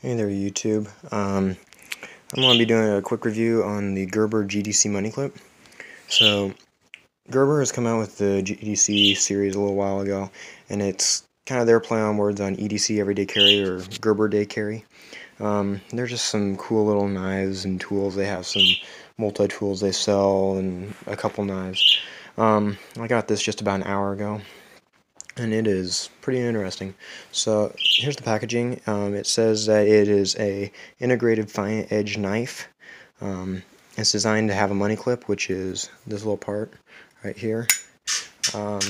Hey there YouTube. Um, I'm going to be doing a quick review on the Gerber GDC money clip. So Gerber has come out with the GDC series a little while ago and it's kind of their play on words on EDC everyday carry or Gerber day carry. Um, they're just some cool little knives and tools. They have some multi-tools they sell and a couple knives. Um, I got this just about an hour ago and it is pretty interesting. So here's the packaging. Um, it says that it is a integrated fine edge knife. Um, it's designed to have a money clip, which is this little part right here. Um,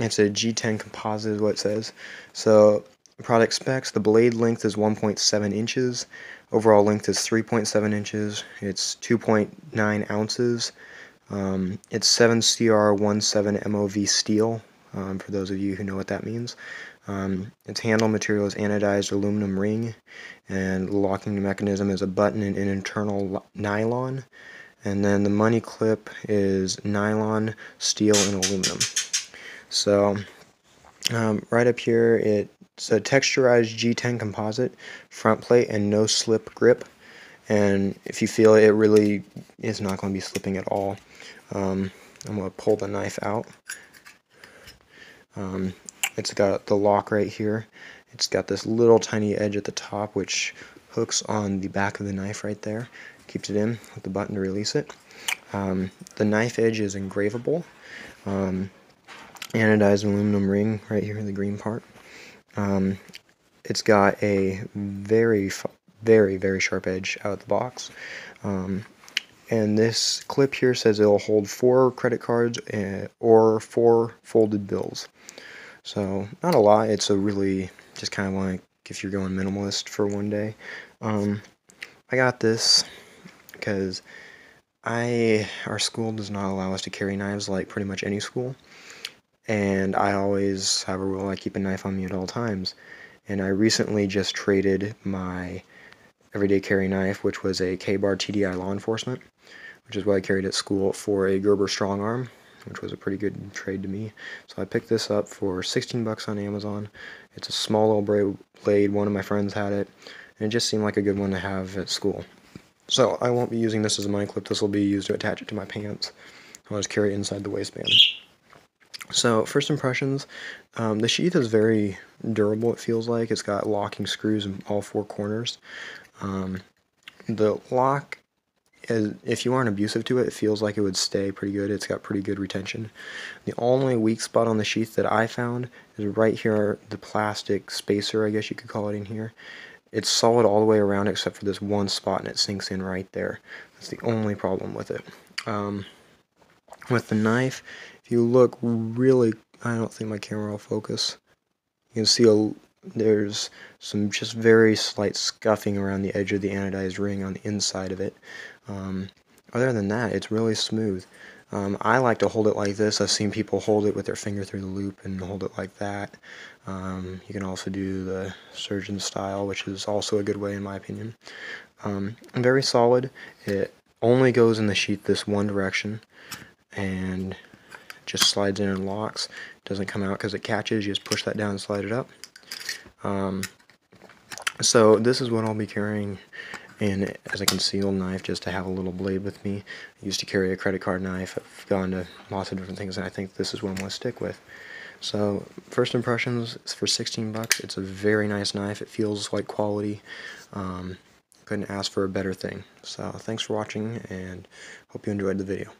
it's a G10 composite is what it says. So product specs, the blade length is 1.7 inches. Overall length is 3.7 inches. It's 2.9 ounces. Um, it's 7CR17 MOV steel, um, for those of you who know what that means. Um, its handle material is anodized aluminum ring, and the locking mechanism is a button and an internal nylon. And then the money clip is nylon, steel, and aluminum. So, um, right up here, it's a texturized G10 composite, front plate, and no slip grip. And if you feel it, it really is not going to be slipping at all. Um, I'm going to pull the knife out. Um, it's got the lock right here. It's got this little tiny edge at the top which hooks on the back of the knife right there. Keeps it in with the button to release it. Um, the knife edge is engravable. Um, anodized aluminum ring right here in the green part. Um, it's got a very, very, very sharp edge out of the box. Um, and this clip here says it'll hold four credit cards uh, or four folded bills. So not a lot. It's a really just kind of like if you're going minimalist for one day. Um, I got this because I our school does not allow us to carry knives like pretty much any school, and I always have a rule I keep a knife on me at all times. And I recently just traded my everyday carry knife, which was a Ka-Bar TDI law enforcement, which is what I carried at school, for a Gerber StrongArm, which was a pretty good trade to me. So I picked this up for 16 bucks on Amazon. It's a small little blade. One of my friends had it, and it just seemed like a good one to have at school. So I won't be using this as a money clip. This will be used to attach it to my pants. I'll just carry it inside the waistband. So first impressions, um, the sheath is very durable. It feels like it's got locking screws in all four corners. Um, the lock if you aren't abusive to it, it feels like it would stay pretty good. It's got pretty good retention. The only weak spot on the sheath that I found is right here, the plastic spacer, I guess you could call it in here. It's solid all the way around except for this one spot and it sinks in right there. That's the only problem with it. Um, with the knife, if you look really, I don't think my camera will focus. You can see a there's some just very slight scuffing around the edge of the anodized ring on the inside of it. Um, other than that, it's really smooth. Um, I like to hold it like this. I've seen people hold it with their finger through the loop and hold it like that. Um, you can also do the surgeon style, which is also a good way in my opinion. Um, very solid. It only goes in the sheath this one direction and just slides in and locks. Doesn't come out because it catches. You just push that down and slide it up. Um, so this is what I'll be carrying in as a concealed knife just to have a little blade with me. I used to carry a credit card knife. I've gone to lots of different things and I think this is what I'm going to stick with. So first impressions for 16 bucks. It's a very nice knife. It feels like quality. Um, couldn't ask for a better thing. So thanks for watching and hope you enjoyed the video.